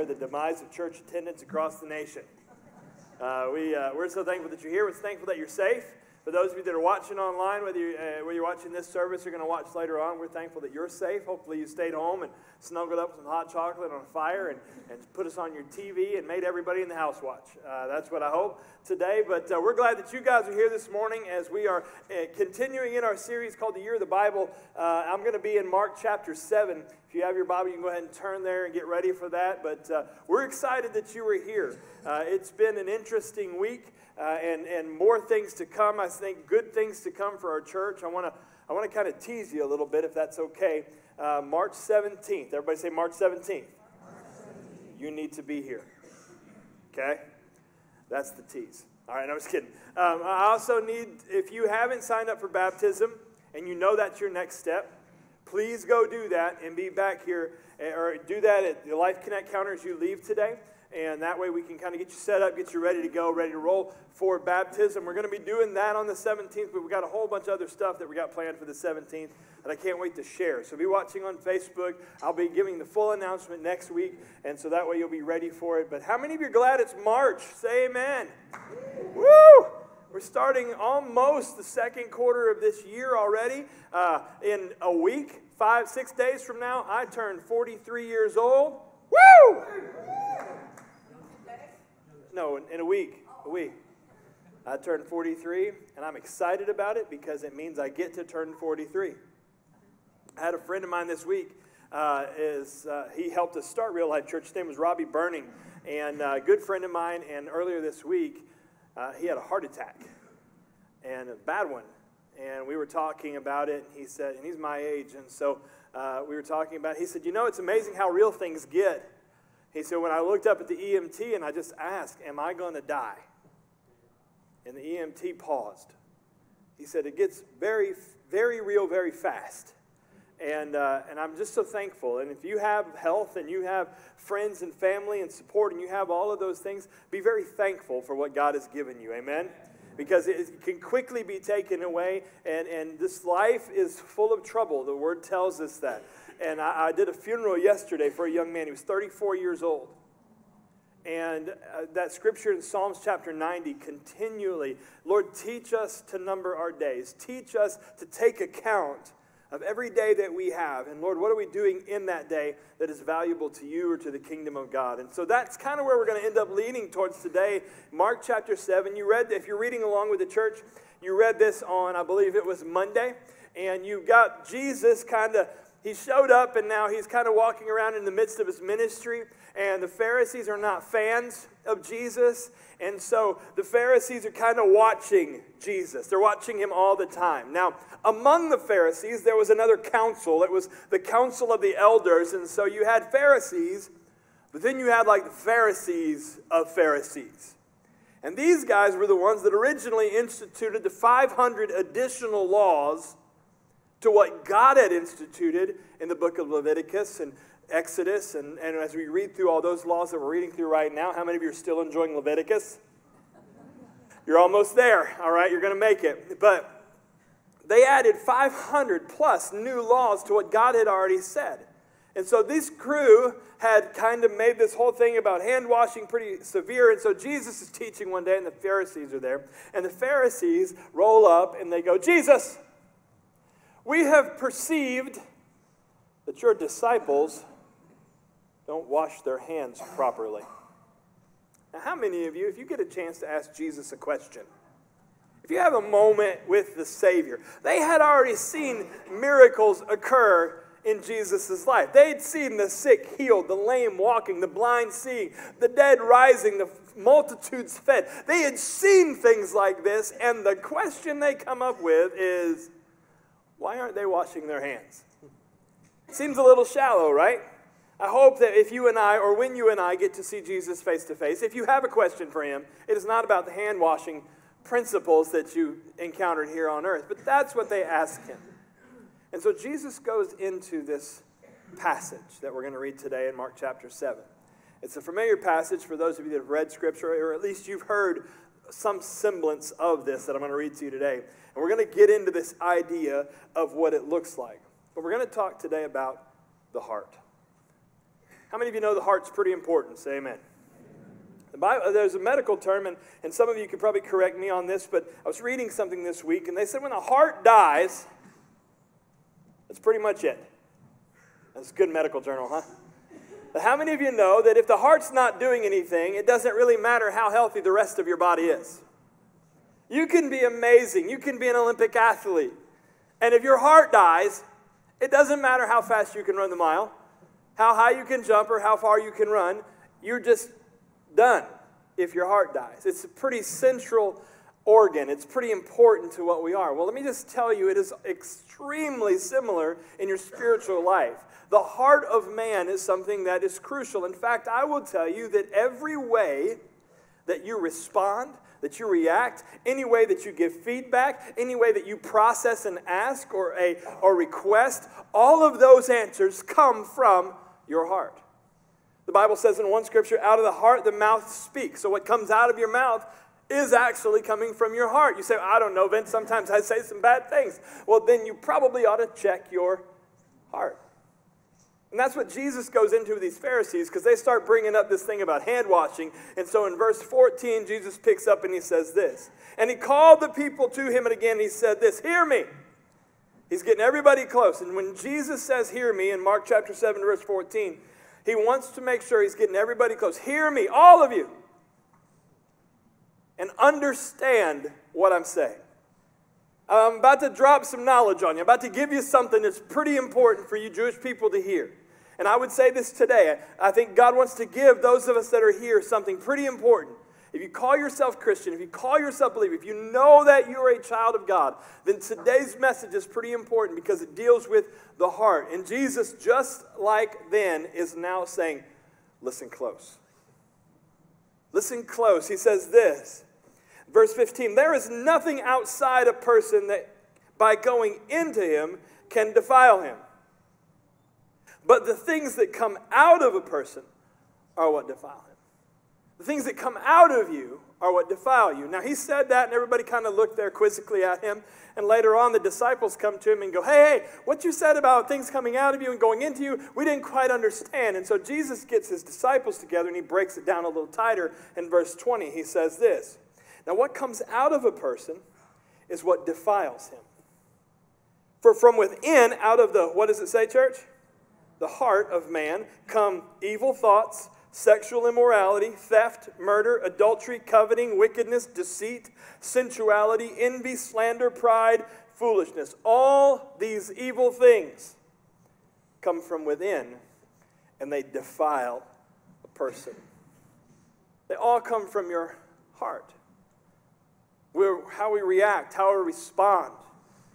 They're the demise of church attendance across the nation. Uh, we, uh, we're so thankful that you're here. We're thankful that you're safe. For those of you that are watching online, whether, you, uh, whether you're watching this service or going to watch later on, we're thankful that you're safe. Hopefully, you stayed home and snuggled up with some hot chocolate on a fire and, and put us on your TV and made everybody in the house watch. Uh, that's what I hope today. But uh, we're glad that you guys are here this morning as we are uh, continuing in our series called The Year of the Bible. Uh, I'm going to be in Mark chapter 7. If you have your Bible, you can go ahead and turn there and get ready for that. But uh, we're excited that you were here. It's been an interesting week. Uh, and, and more things to come. I think good things to come for our church. I want to I want to kind of tease you a little bit, if that's okay. Uh, March 17th. Everybody say March 17th. March 17th. You need to be here. Okay? That's the tease. All right, I'm just kidding. Um, I also need, if you haven't signed up for baptism and you know that's your next step, please go do that and be back here, eh, or do that at the Life Connect counter as you leave today and that way we can kind of get you set up, get you ready to go, ready to roll for baptism. We're going to be doing that on the 17th, but we've got a whole bunch of other stuff that we got planned for the 17th that I can't wait to share. So be watching on Facebook. I'll be giving the full announcement next week, and so that way you'll be ready for it. But how many of you are glad it's March? Say amen. Woo! We're starting almost the second quarter of this year already. Uh, in a week, five, six days from now, I turn 43 years old. Woo! No, in, a week. A week. I turned 43, and I'm excited about it because it means I get to turn 43. I had a friend of mine this week. Uh, is uh, he helped us start Real Life Church? His name was Robbie Burning, and uh, a good friend of mine. And earlier this week, uh, he had a heart attack, and a bad one. And we were talking about it. And he said, and he's my age, and so uh, we were talking about. It. He said, you know, it's amazing how real things get. He said, when I looked up at the EMT and I just asked, Am I going to die? And the EMT paused. He said, It gets very, very real very fast. And, uh, and I'm just so thankful. And if you have health and you have friends and family and support and you have all of those things, be very thankful for what God has given you. Amen? Because it can quickly be taken away, and, and this life is full of trouble. The word tells us that. And I, I, did a funeral yesterday for a young man. He was 34 years old. And uh, that scripture in Psalms chapter 90 continually, Lord, teach us to number our days. Teach us to take account of every day that we have. And Lord, what are we doing in that day that is valuable to you or to the kingdom of God? And so that's kind of where we're going to end up leaning towards today. Mark chapter 7. You read, if you're reading along with the church, you read this on, I believe it was Monday. And you've got Jesus kind of he showed up and now he's kind of walking around in the midst of his ministry. And the Pharisees are not fans of Jesus. And so the Pharisees are kind of watching Jesus. They're watching him all the time. Now, among the Pharisees, there was another council. It was the council of the elders. And so you had Pharisees, but then you had like the Pharisees of Pharisees. And these guys were the ones that originally instituted the 500 additional laws to what God had instituted in the book of Leviticus and Exodus. And, and as we read through all those laws that we're reading through right now, how many of you are still enjoying Leviticus? You're almost there, all right? You're going to make it. But they added 500 plus new laws to what God had already said. And so this crew had kind of made this whole thing about hand washing pretty severe. And so Jesus is teaching one day, and the Pharisees are there. And the Pharisees roll up and they go, Jesus, we have perceived that your disciples don't wash their hands properly. Now, how many of you, if you get a chance to ask Jesus a question, if you have a moment with the Savior, they had already seen miracles occur in Jesus' life. They'd seen the sick healed, the lame walking, the blind seeing, the dead rising, the multitudes fed. They had seen things like this, and the question they come up with is why aren't they washing their hands? Seems a little shallow, right? I hope that if you and I, or when you and I get to see Jesus face to face, if you have a question for him, it is not about the hand washing principles that you encountered here on earth, but that's what they ask him. And so Jesus goes into this passage that we're going to read today in Mark chapter 7. It's a familiar passage for those of you that have read Scripture, or at least you've heard some semblance of this that I'm going to read to you today. And we're going to get into this idea of what it looks like. But we're going to talk today about the heart. How many of you know the heart's pretty important? Say amen. The Bible, there's a medical term, and, and some of you could probably correct me on this, but I was reading something this week, and they said when the heart dies, that's pretty much it. That's a good medical journal, huh? But how many of you know that if the heart's not doing anything, it doesn't really matter how healthy the rest of your body is? You can be amazing, you can be an Olympic athlete, and if your heart dies, it doesn't matter how fast you can run the mile, how high you can jump, or how far you can run. You're just done if your heart dies. It's a pretty central organ. It's pretty important to what we are. Well, let me just tell you, it is extremely similar in your spiritual life. The heart of man is something that is crucial. In fact, I will tell you that every way that you respond, that you react, any way that you give feedback, any way that you process an ask or a or request, all of those answers come from your heart. The Bible says in one scripture, out of the heart the mouth speaks. So what comes out of your mouth is actually coming from your heart. You say, I don't know, Vince, sometimes I say some bad things. Well, then you probably ought to check your heart. And that's what Jesus goes into with these Pharisees because they start bringing up this thing about hand washing. And so in verse 14, Jesus picks up and he says this. And he called the people to him, and again he said this Hear me. He's getting everybody close. And when Jesus says, Hear me, in Mark chapter 7, verse 14, he wants to make sure he's getting everybody close. Hear me, all of you, and understand what I'm saying. I'm about to drop some knowledge on you. I'm about to give you something that's pretty important for you Jewish people to hear. And I would say this today. I think God wants to give those of us that are here something pretty important. If you call yourself Christian, if you call yourself believer, if you know that you're a child of God, then today's message is pretty important because it deals with the heart. And Jesus, just like then, is now saying, listen close. Listen close. He says this, verse 15 There is nothing outside a person that by going into him can defile him. But the things that come out of a person are what defile him. The things that come out of you are what defile you. Now, he said that, and everybody kind of looked there quizzically at him. And later on, the disciples come to him and go, Hey, hey, what you said about things coming out of you and going into you, we didn't quite understand. And so Jesus gets his disciples together and he breaks it down a little tighter. In verse 20, he says this Now, what comes out of a person is what defiles him. For from within, out of the, what does it say, church? The heart of man come evil thoughts sexual immorality, theft, murder, adultery, coveting, wickedness, deceit, sensuality, envy, slander, pride, foolishness. All these evil things come from within and they defile a person. They all come from your heart. We're, how we react, how we respond.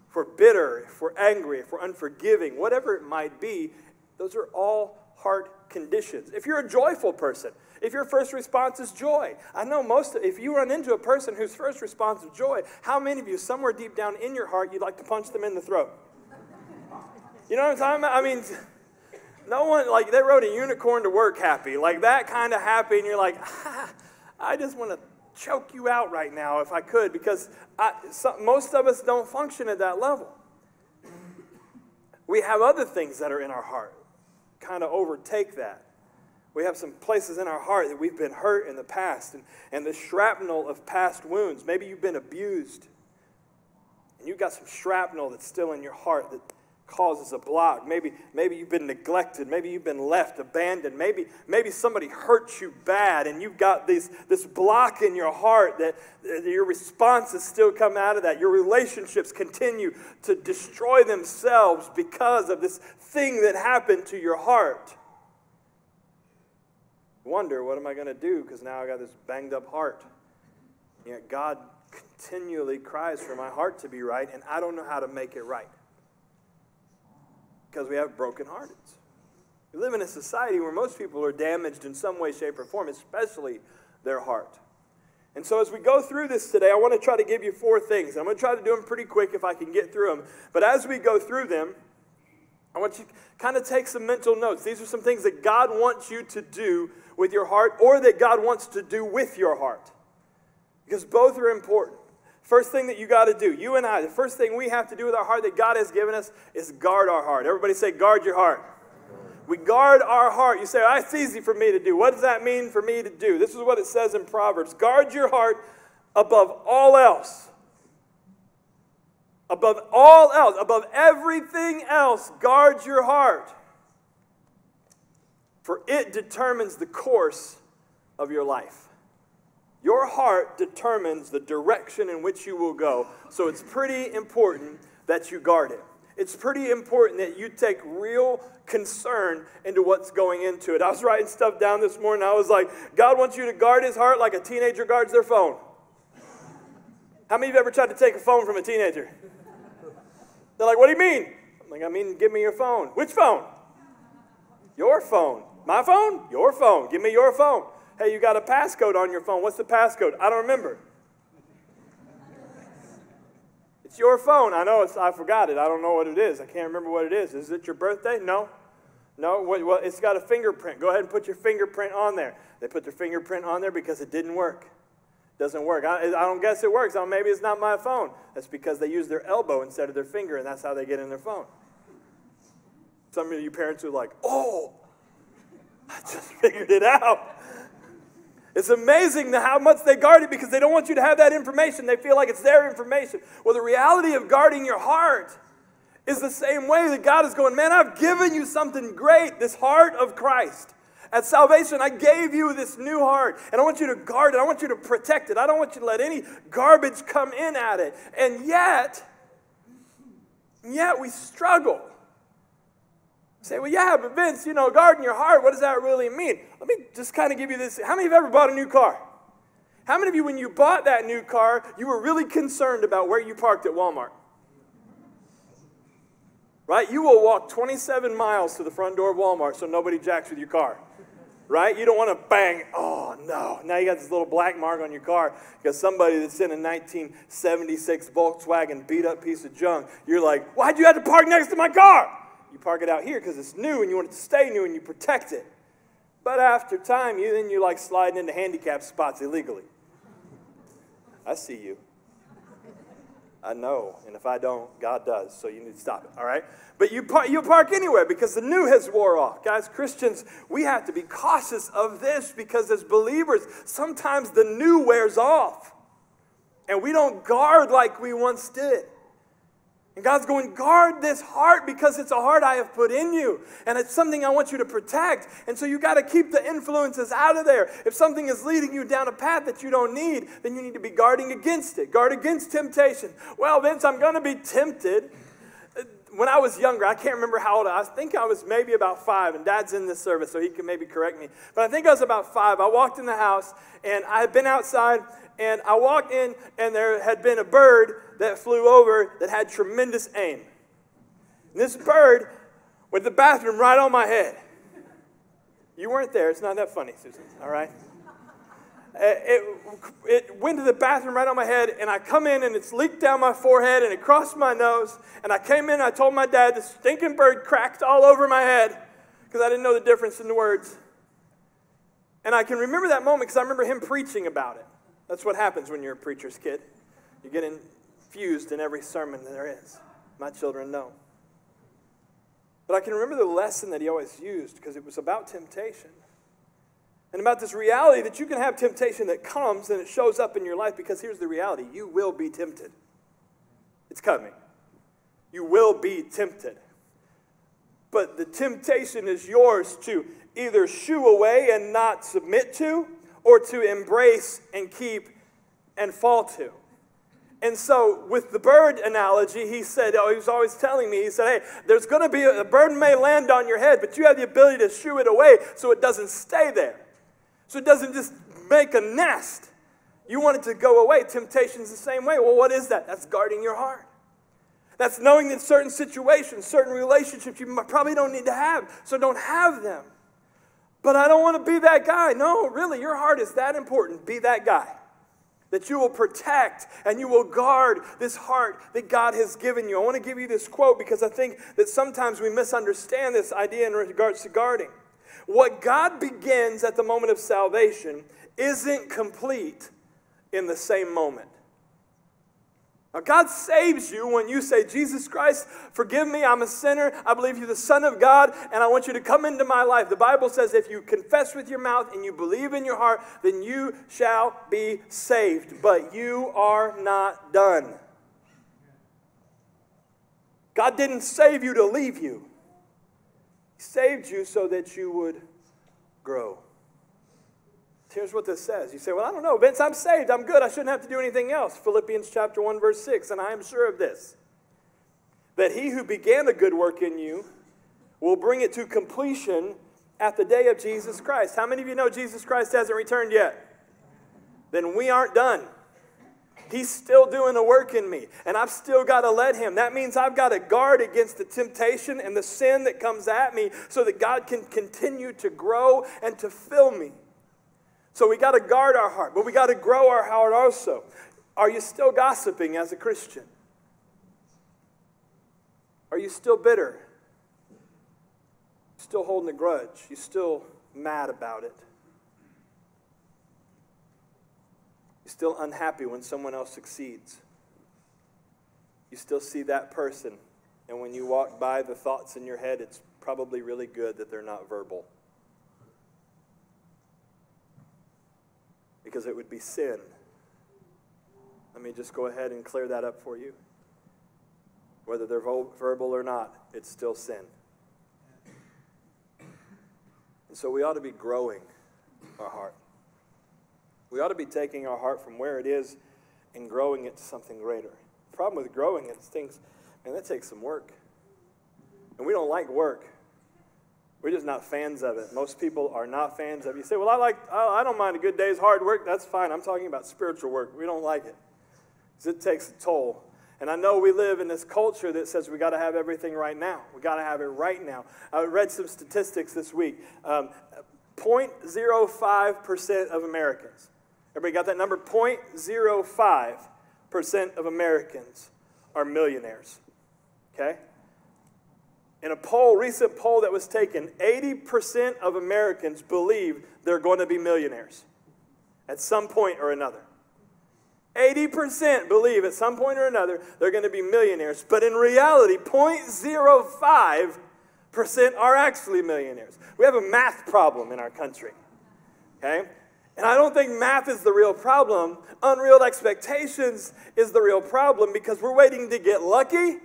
If we're bitter, if we're angry, if we're unforgiving, whatever it might be, those are all heart conditions. If you're a joyful person, if your first response is joy, I know most, of, if you run into a person whose first response is joy, how many of you, somewhere deep down in your heart, you'd like to punch them in the throat? You know what I'm talking about? I mean, no one, like, they rode a unicorn to work happy, like that kind of happy, and you're like, ah, I just want to choke you out right now if I could, because I, most of us don't function at that level. We have other things that are in our heart kind of overtake that. We have some places in our heart that we've been hurt in the past and, and the shrapnel of past wounds. Maybe you've been abused and you've got some shrapnel that's still in your heart that causes a block. Maybe, maybe you've been neglected. Maybe you've been left, abandoned. Maybe, maybe somebody hurt you bad and you've got this, this block in your heart that, that your responses still come out of that. Your relationships continue to destroy themselves because of this thing that happened to your heart. Wonder, what am I going to do? Because now I got this banged up heart. Yet God continually cries for my heart to be right, and I don't know how to make it right because we have broken hearts. We live in a society where most people are damaged in some way, shape, or form, especially their heart. And so, as we go through this today, I want to try to give you four things. I'm going to try to do them pretty quick if I can get through them. But as we go through them, I want you to kind of take some mental notes. These are some things that God wants you to do with your heart or that God wants to do with your heart. Because both are important. First thing that you got to do, you and I, the first thing we have to do with our heart that God has given us is guard our heart. Everybody say, guard your heart. We guard our heart. You say, oh, that's easy for me to do. What does that mean for me to do? This is what it says in Proverbs guard your heart above all else above all else, above everything else, guard your heart. For it determines the course of your life. Your heart determines the direction in which you will go. So it's pretty important that you guard it. It's pretty important that you take real concern into what's going into it. I was writing stuff down this morning. I was like, God wants you to guard his heart like a teenager guards their phone. How many of you ever tried to take a phone from a teenager? They're like, what do you mean? I'm like, I mean, give me your phone. Which phone? Your phone. My phone? Your phone. Give me your phone. Hey, you got a passcode on your phone. What's the passcode? I don't remember. It's your phone. I know it's, I forgot it. I don't know what it is. I can't remember what it is. Is it your birthday? No. No, well, it's got a fingerprint. Go ahead and put your fingerprint on there. They put their fingerprint on there because it didn't work doesn't work. I, I don't guess it works. Oh, maybe it's not my phone. That's because they use their elbow instead of their finger, and that's how they get in their phone. Some of you parents are like, oh, I just figured it out. It's amazing how much they guard it because they don't want you to have that information. They feel like it's their information. Well, the reality of guarding your heart is the same way that God is going, man, I've given you something great, this heart of Christ. At salvation, I gave you this new heart, and I want you to guard it. I want you to protect it. I don't want you to let any garbage come in at it. And yet, yet we struggle. say, well, yeah, but Vince, you know, guarding your heart, what does that really mean? Let me just kind of give you this. How many of you ever bought a new car? How many of you, when you bought that new car, you were really concerned about where you parked at Walmart? Right? You will walk 27 miles to the front door of Walmart so nobody jacks with your car right? You don't want to bang, oh no. Now you got this little black mark on your car because somebody that's in a 1976 Volkswagen beat up piece of junk. You're like, why'd you have to park next to my car? You park it out here because it's new and you want it to stay new and you protect it. But after time, you then you like sliding into handicap spots illegally. I see you. I know. And if I don't, God does. So you need to stop it, all right? But you park, you park anywhere because the new has wore off. Guys, Christians, we have to be cautious of this because as believers, sometimes the new wears off. And we don't guard like we once did. And God's going, guard this heart because it's a heart I have put in you. And it's something I want you to protect. And so you got to keep the influences out of there. If something is leading you down a path that you don't need, then you need to be guarding against it. Guard against temptation. Well, Vince, I'm going to be tempted. When I was younger, I can't remember how old I was. I think I was maybe about five, and Dad's in this service, so he can maybe correct me. But I think I was about five. I walked in the house, and I had been outside, and I walked in, and there had been a bird that flew over that had tremendous aim. And this bird went to the bathroom right on my head. You weren't there. It's not that funny, Susan. All right? Uh, it, it went to the bathroom right on my head, and I come in, and it's leaked down my forehead, and it crossed my nose. And I came in, and I told my dad, the stinking bird cracked all over my head because I didn't know the difference in the words. And I can remember that moment because I remember him preaching about it. That's what happens when you're a preacher's kid. You get infused in every sermon there is. My children know. But I can remember the lesson that he always used because it was about temptation. And about this reality that you can have temptation that comes and it shows up in your life because here's the reality you will be tempted. It's coming. You will be tempted. But the temptation is yours to either shoo away and not submit to, or to embrace and keep and fall to. And so, with the bird analogy, he said, oh, he was always telling me, he said, hey, there's going to be a, a bird may land on your head, but you have the ability to shoo it away so it doesn't stay there. So it doesn't just make a nest. You want it to go away. Temptation's the same way. Well, what is that? That's guarding your heart. That's knowing that certain situations, certain relationships you probably don't need to have, so don't have them. But I don't want to be that guy. No, really, your heart is that important. Be that guy. that you will protect and you will guard this heart that God has given you. I want to give you this quote because I think that sometimes we misunderstand this idea in regards to guarding. What God begins at the moment of salvation isn't complete in the same moment. Now, God saves you when you say, Jesus Christ, forgive me, I'm a sinner. I believe you're the Son of God, and I want you to come into my life. The Bible says if you confess with your mouth and you believe in your heart, then you shall be saved. But you are not done. God didn't save you to leave you, saved you so that you would grow. Here's what this says. You say, Well, I don't know, Vince, I'm saved. I'm good. I shouldn't have to do anything else. Philippians chapter 1, verse 6. And I am sure of this that he who began a good work in you will bring it to completion at the day of Jesus Christ. How many of you know Jesus Christ hasn't returned yet? Then we aren't done. He's still doing the work in me, and I've still got to let Him. That means I've got to guard against the temptation and the sin that comes at me so that God can continue to grow and to fill me. So we got to guard our heart, but we got to grow our heart also. Are you still gossiping as a Christian? Are you still bitter? Still holding a grudge? You still mad about it? You still unhappy when someone else succeeds? You still see that person, and when you walk by the thoughts in your head, it's probably really good that they're not verbal. because it would be sin. Let me just go ahead and clear that up for you. Whether they're verbal or not, it's still sin. And so we ought to be growing our heart. We ought to be taking our heart from where it is and growing it to something greater. The problem with growing it is things, man, that takes some work. And we don't like work. We're just not fans of it. Most people are not fans of it. You say, well, I, like, I don't mind a good day's hard work. That's fine. I'm talking about spiritual work. We don't like it because it takes a toll. And I know we live in this culture that says we got to have everything right now. We got to have it right now. I read some statistics this week. Um, 0.05% of Americans, everybody got that number? 0.05% of Americans are millionaires. Okay? In a poll, recent poll that was taken, 80% of Americans believe they're going to be millionaires at some point or another. 80% believe at some point or another they're going to be millionaires, but in reality, 0.05% are actually millionaires. We have a math problem in our country. Okay? And I don't think math is the real problem. Unreal expectations is the real problem because we're waiting to get lucky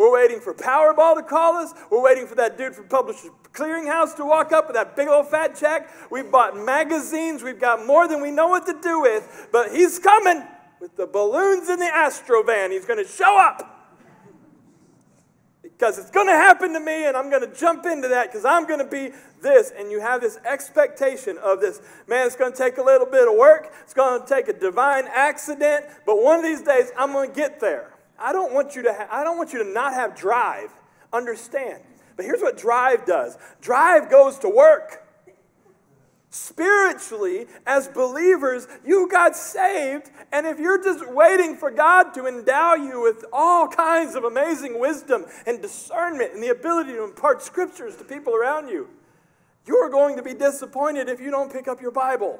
we're waiting for Powerball to call us. We're waiting for that dude from Publishers Clearinghouse to walk up with that big old fat check. We've bought magazines. We've got more than we know what to do with. But he's coming with the balloons in the Astro van. He's going to show up. Because it's going to happen to me, and I'm going to jump into that because I'm going to be this. And you have this expectation of this. Man, it's going to take a little bit of work. It's going to take a divine accident. But one of these days, I'm going to get there. I don't want you to ha- I don't want you to not have drive. Understand. But here's what drive does. Drive goes to work. Spiritually, as believers, you got saved, and if you're just waiting for God to endow you with all kinds of amazing wisdom and discernment and the ability to impart scriptures to people around you, you're going to be disappointed if you don't pick up your Bible.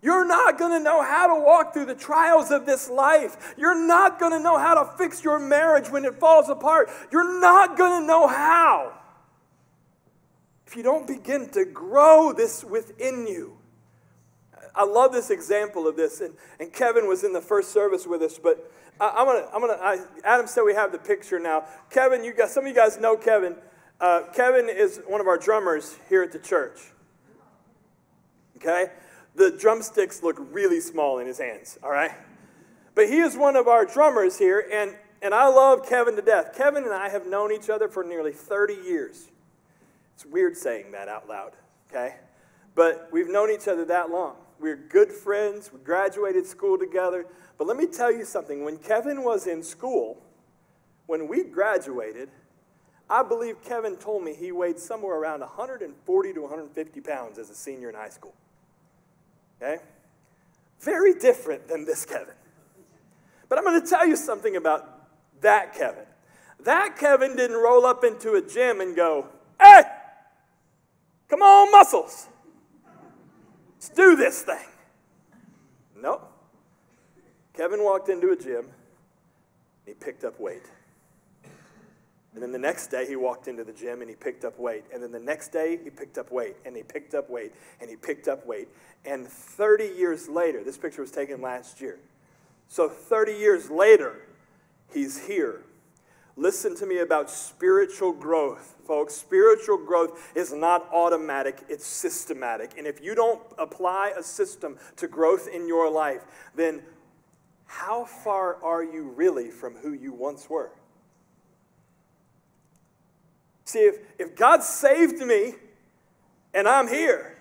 You're not going to know how to walk through the trials of this life. You're not going to know how to fix your marriage when it falls apart. You're not going to know how if you don't begin to grow this within you. I love this example of this, and, and Kevin was in the first service with us, but I, am gonna, I'm gonna. I, Adam said we have the picture now. Kevin, you guys, some of you guys know Kevin. Uh, Kevin is one of our drummers here at the church. Okay, the drumsticks look really small in his hands, all right? But he is one of our drummers here, and, and I love Kevin to death. Kevin and I have known each other for nearly 30 years. It's weird saying that out loud, okay? But we've known each other that long. We're good friends. We graduated school together. But let me tell you something. When Kevin was in school, when we graduated, I believe Kevin told me he weighed somewhere around 140 to 150 pounds as a senior in high school. Okay? Very different than this Kevin. But I'm going to tell you something about that Kevin. That Kevin didn't roll up into a gym and go, hey, come on, muscles. Let's do this thing. No. Kevin walked into a gym and he picked up weight. And then the next day he walked into the gym and he picked up weight. And then the next day he picked up weight and he picked up weight and he picked up weight. And 30 years later, this picture was taken last year. So 30 years later, he's here. Listen to me about spiritual growth, folks. Spiritual growth is not automatic, it's systematic. And if you don't apply a system to growth in your life, then how far are you really from who you once were? See, if, if God saved me and I'm here,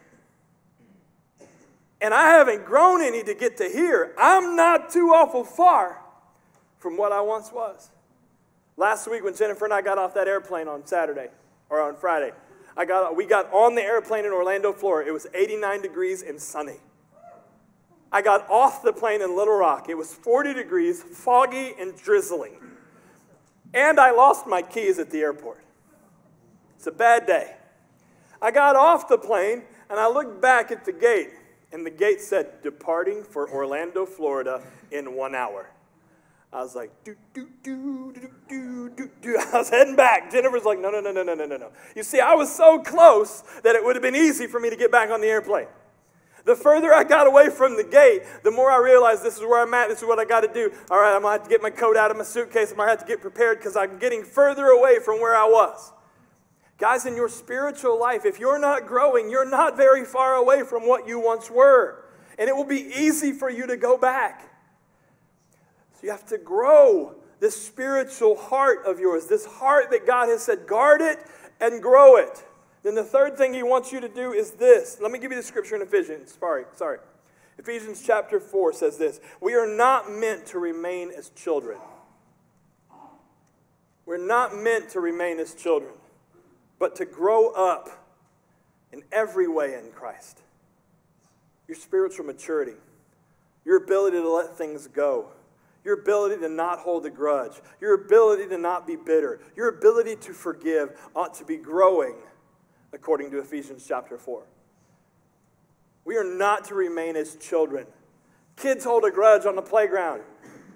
and I haven't grown any to get to here, I'm not too awful far from what I once was. Last week, when Jennifer and I got off that airplane on Saturday or on Friday, I got, we got on the airplane in Orlando, Florida. It was 89 degrees and sunny. I got off the plane in Little Rock. It was 40 degrees, foggy and drizzling. And I lost my keys at the airport. It's a bad day. I got off the plane and I looked back at the gate, and the gate said, Departing for Orlando, Florida in one hour. I was like, do, do, do, do, do, do, do. I was heading back. Jennifer's like, no, no, no, no, no, no, no, no. You see, I was so close that it would have been easy for me to get back on the airplane. The further I got away from the gate, the more I realized this is where I'm at, this is what I got to do. All right, I'm going to have to get my coat out of my suitcase. I'm going to have to get prepared because I'm getting further away from where I was. Guys, in your spiritual life, if you're not growing, you're not very far away from what you once were. And it will be easy for you to go back. So you have to grow this spiritual heart of yours, this heart that God has said, guard it and grow it. Then the third thing he wants you to do is this. Let me give you the scripture in Ephesians. Sorry, sorry. Ephesians chapter 4 says this We are not meant to remain as children. We're not meant to remain as children but to grow up in every way in Christ. Your spiritual maturity, your ability to let things go, your ability to not hold a grudge, your ability to not be bitter, your ability to forgive ought to be growing according to Ephesians chapter 4. We are not to remain as children. Kids hold a grudge on the playground.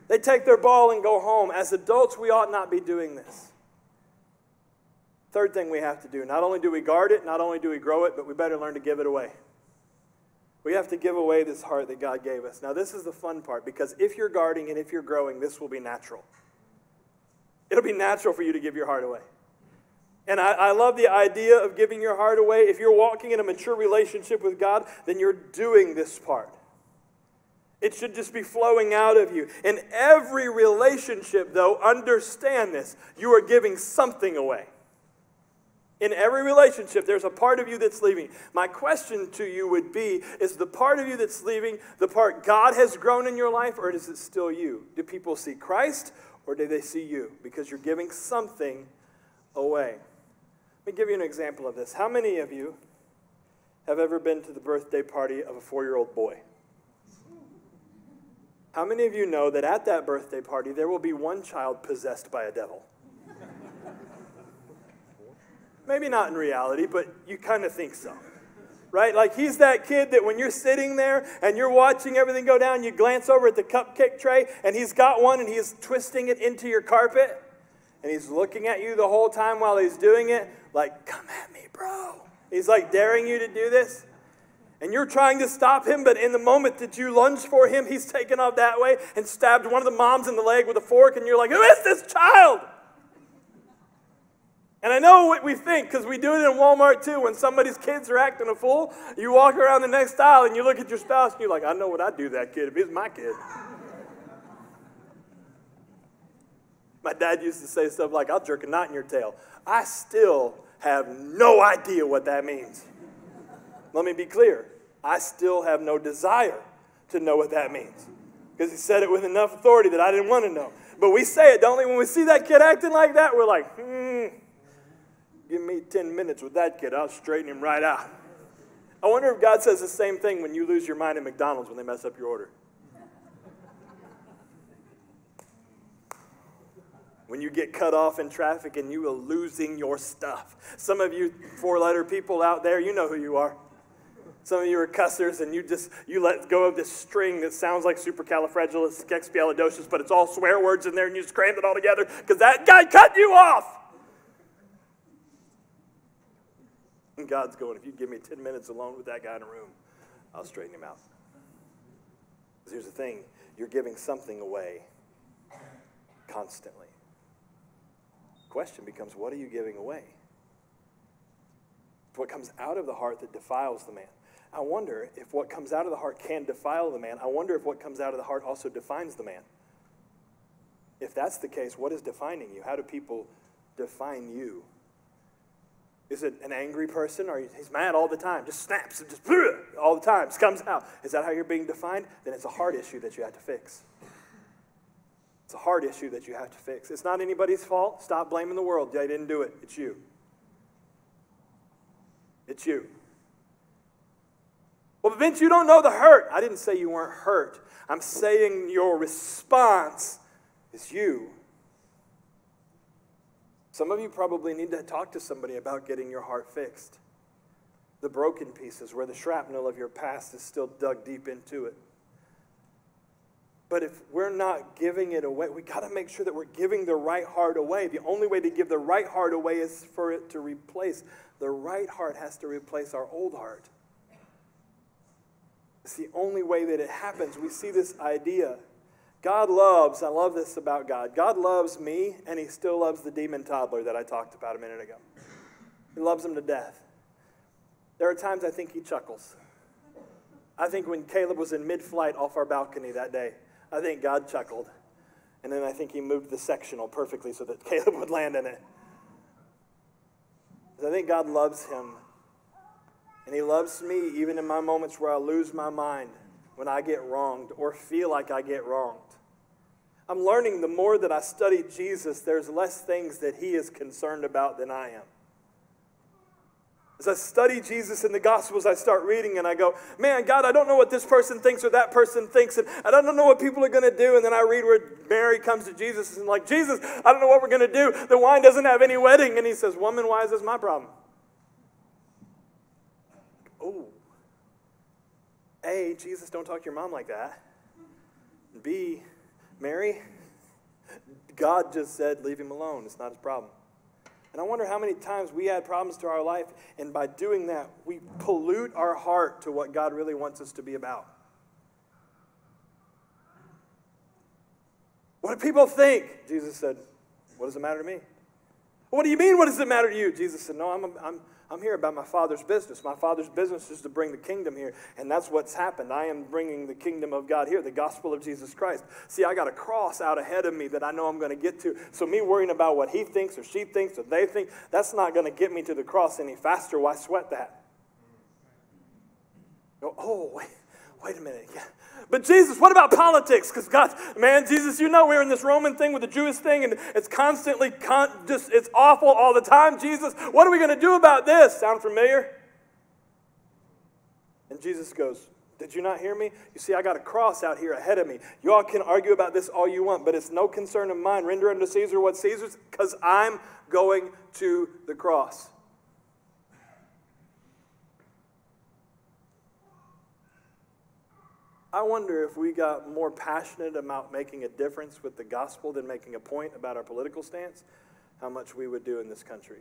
They take their ball and go home. As adults, we ought not be doing this. Third thing we have to do not only do we guard it, not only do we grow it, but we better learn to give it away. We have to give away this heart that God gave us. Now, this is the fun part because if you're guarding and if you're growing, this will be natural. It'll be natural for you to give your heart away. And I, I, love the idea of giving your heart away. If you're walking in a mature relationship with God, then you're doing this part. It should just be flowing out of you. In every relationship, though, understand this you are giving something away. In every relationship, there's a part of you that's leaving. My question to you would be Is the part of you that's leaving the part God has grown in your life, or is it still you? Do people see Christ, or do they see you? Because you're giving something away. Let me give you an example of this. How many of you have ever been to the birthday party of a four year old boy? How many of you know that at that birthday party there will be one child possessed by a devil? Maybe not in reality, but you kind of think so. Right? Like he's that kid that when you're sitting there and you're watching everything go down, you glance over at the cupcake tray and he's got one and he's twisting it into your carpet and he's looking at you the whole time while he's doing it, like, come at me, bro. He's like daring you to do this. And you're trying to stop him, but in the moment that you lunge for him, he's taken off that way and stabbed one of the moms in the leg with a fork, and you're like, Who is this child? And I know what we think because we do it in Walmart too. When somebody's kids are acting a fool, you walk around the next aisle and you look at your spouse and you're like, I know what I'd do that kid if he's my kid. my dad used to say stuff like, I'll jerk a knot in your tail. I still have no idea what that means. Let me be clear. I still have no desire to know what that means because he said it with enough authority that I didn't want to know. But we say it, don't we? When we see that kid acting like that, we're like, hmm, Give me 10 minutes with that kid, I'll straighten him right out. I wonder if God says the same thing when you lose your mind at McDonald's when they mess up your order. when you get cut off in traffic and you are losing your stuff. Some of you four letter people out there, you know who you are. Some of you are cussers and you just you let go of this string that sounds like supercalifragilisticexpialidocious, but it's all swear words in there and you just crammed it all together because that guy cut you off. And God's going, if you give me 10 minutes alone with that guy in a room, I'll straighten him out. Here's the thing you're giving something away constantly question becomes what are you giving away? What comes out of the heart that defiles the man. I wonder if what comes out of the heart can defile the man. I wonder if what comes out of the heart also defines the man. If that's the case, what is defining you? How do people define you? Is it an angry person or he's mad all the time, just snaps and just all the time, just comes out? Is that how you're being defined? Then it's a heart issue that you have to fix. It's a hard issue that you have to fix. It's not anybody's fault. Stop blaming the world. They didn't do it. It's you. It's you. Well, Vince, you don't know the hurt. I didn't say you weren't hurt. I'm saying your response is you. Some of you probably need to talk to somebody about getting your heart fixed. The broken pieces where the shrapnel of your past is still dug deep into it. But if we're not giving it away, we got to make sure that we're giving the right heart away. The only way to give the right heart away is for it to replace. The right heart has to replace our old heart. It's the only way that it happens. We see this idea. God loves, I love this about God. God loves me, and He still loves the demon toddler that I talked about a minute ago. He loves him to death. There are times I think He chuckles. I think when Caleb was in mid flight off our balcony that day, I think God chuckled. And then I think he moved the sectional perfectly so that Caleb would land in it. I think God loves him. And he loves me even in my moments where I lose my mind, when I get wronged or feel like I get wronged. I'm learning the more that I study Jesus, there's less things that he is concerned about than I am. As I study Jesus in the Gospels, I start reading and I go, man, God, I don't know what this person thinks or that person thinks, and I don't know what people are going to do. And then I read where Mary comes to Jesus and, like, Jesus, I don't know what we're going to do. The wine doesn't have any wedding. And he says, Woman, why is this my problem? Oh. A, Jesus, don't talk to your mom like that. B, Mary, God just said, leave him alone. It's not his problem. And I wonder how many times we add problems to our life, and by doing that, we pollute our heart to what God really wants us to be about. What do people think? Jesus said, What does it matter to me? What do you mean, what does it matter to you? Jesus said, No, I'm, I'm, I'm here about my Father's business. My Father's business is to bring the kingdom here, and that's what's happened. I am bringing the kingdom of God here, the gospel of Jesus Christ. See, I got a cross out ahead of me that I know I'm going to get to. So, me worrying about what he thinks or she thinks or they think, that's not going to get me to the cross any faster. Why sweat that? Oh, wait, wait a minute. Yeah. But Jesus, what about politics? Because God, man, Jesus, you know we're in this Roman thing with the Jewish thing, and it's constantly con- just it's awful all the time. Jesus, what are we going to do about this? Sound familiar? And Jesus goes, Did you not hear me? You see, I got a cross out here ahead of me. You all can argue about this all you want, but it's no concern of mine. Render unto Caesar what Caesar's, because I'm going to the cross. I wonder if we got more passionate about making a difference with the gospel than making a point about our political stance, how much we would do in this country.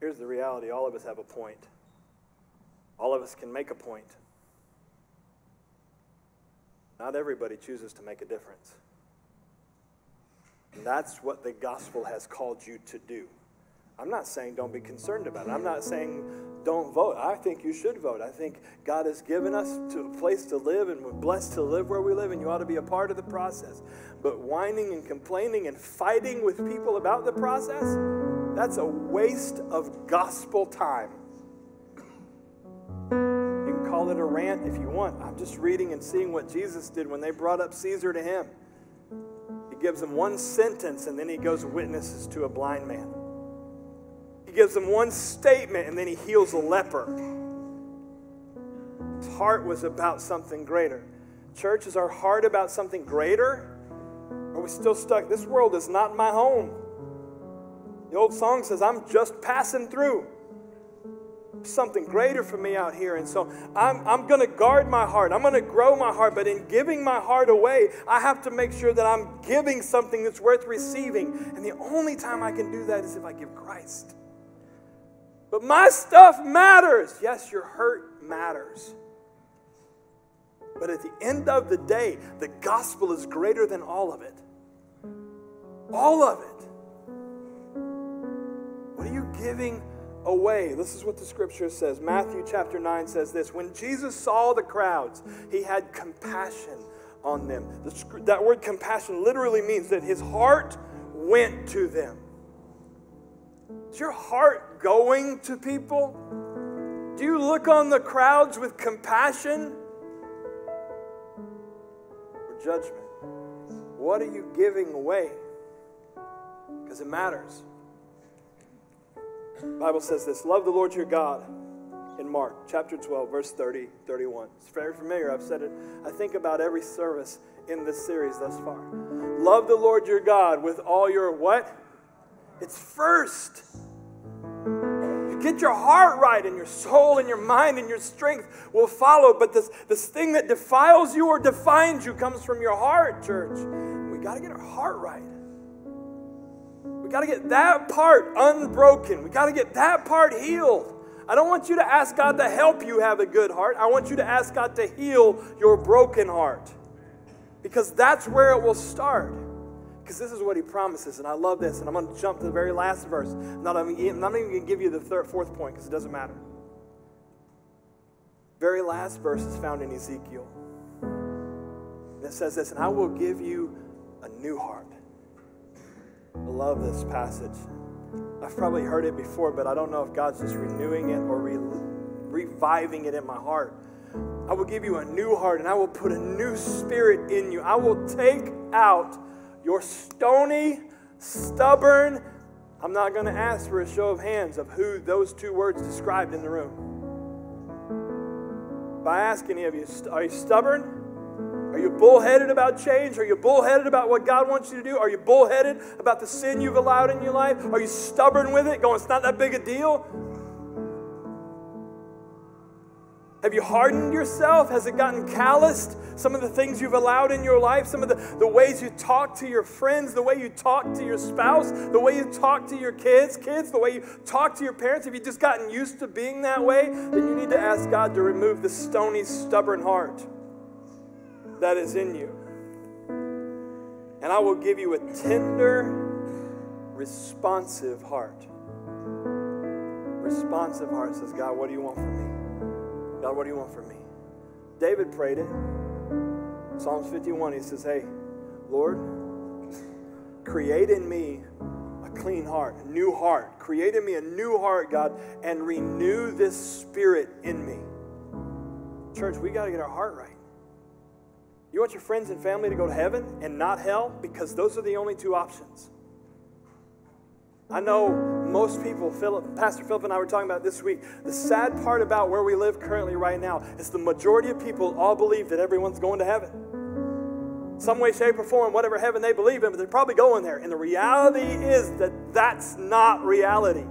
Here's the reality all of us have a point. All of us can make a point. Not everybody chooses to make a difference. And that's what the gospel has called you to do. I'm not saying don't be concerned about it. I'm not saying don't vote. I think you should vote. I think God has given us to a place to live and we're blessed to live where we live, and you ought to be a part of the process. But whining and complaining and fighting with people about the process, that's a waste of gospel time. You can call it a rant if you want. I'm just reading and seeing what Jesus did when they brought up Caesar to him. He gives him one sentence and then he goes witnesses to a blind man. Gives them one statement and then he heals a leper. His heart was about something greater. Church, is our heart about something greater? Are we still stuck? This world is not my home. The old song says, I'm just passing through. Something greater for me out here. And so I'm, I'm going to guard my heart. I'm going to grow my heart. But in giving my heart away, I have to make sure that I'm giving something that's worth receiving. And the only time I can do that is if I give Christ. But my stuff matters. Yes, your hurt matters. But at the end of the day, the gospel is greater than all of it. All of it. What are you giving away? This is what the scripture says. Matthew chapter 9 says this When Jesus saw the crowds, he had compassion on them. The, that word compassion literally means that his heart went to them. Is your heart going to people? Do you look on the crowds with compassion? Or judgment. What are you giving away? Because it matters. The Bible says this love the Lord your God in Mark chapter 12, verse 30, 31. It's very familiar. I've said it, I think about every service in this series thus far. Love the Lord your God with all your what? It's first get your heart right and your soul and your mind and your strength will follow. But this, this thing that defiles you or defines you comes from your heart, church. we got to get our heart right. We got to get that part unbroken. We got to get that part healed. I don't want you to ask God to help you have a good heart. I want you to ask God to heal your broken heart. Because that's where it will start. Because this is what he promises, and I love this. And I'm going to jump to the very last verse. Not, I'm not even going to give you the third, fourth point because it doesn't matter. Very last verse is found in Ezekiel. And it says this, and I will give you a new heart. I love this passage. I've probably heard it before, but I don't know if God's just renewing it or re- reviving it in my heart. I will give you a new heart and I will put a new spirit in you. I will take out you're stony, stubborn. I'm not going to ask for a show of hands of who those two words described in the room. If I ask any of you, are you stubborn? Are you bullheaded about change? Are you bullheaded about what God wants you to do? Are you bullheaded about the sin you've allowed in your life? Are you stubborn with it, going, it's not that big a deal? Have you hardened yourself? Has it gotten calloused? Some of the things you've allowed in your life, some of the, the ways you talk to your friends, the way you talk to your spouse, the way you talk to your kids, kids, the way you talk to your parents. Have you just gotten used to being that way? Then you need to ask God to remove the stony, stubborn heart that is in you. And I will give you a tender, responsive heart. Responsive heart says, God, what do you want from me? God, what do you want from me? David prayed it. Psalms 51, he says, Hey, Lord, create in me a clean heart, a new heart. Create in me a new heart, God, and renew this spirit in me. Church, we got to get our heart right. You want your friends and family to go to heaven and not hell? Because those are the only two options. I know most people, Philip, Pastor Philip and I were talking about this week. The sad part about where we live currently right now is the majority of people all believe that everyone's going to heaven. Some way, shape, or form, whatever heaven they believe in, but they're probably going there. And the reality is that that's not reality.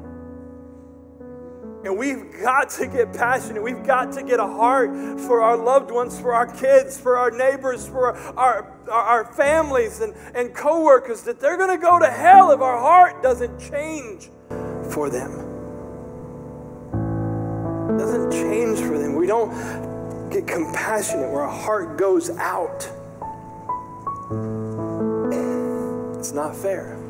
And we've got to get passionate. We've got to get a heart for our loved ones, for our kids, for our neighbors, for our, our, our families and, and coworkers that they're going to go to hell if our heart doesn't change for them. It doesn't change for them. We don't get compassionate where our heart goes out. It's not fair.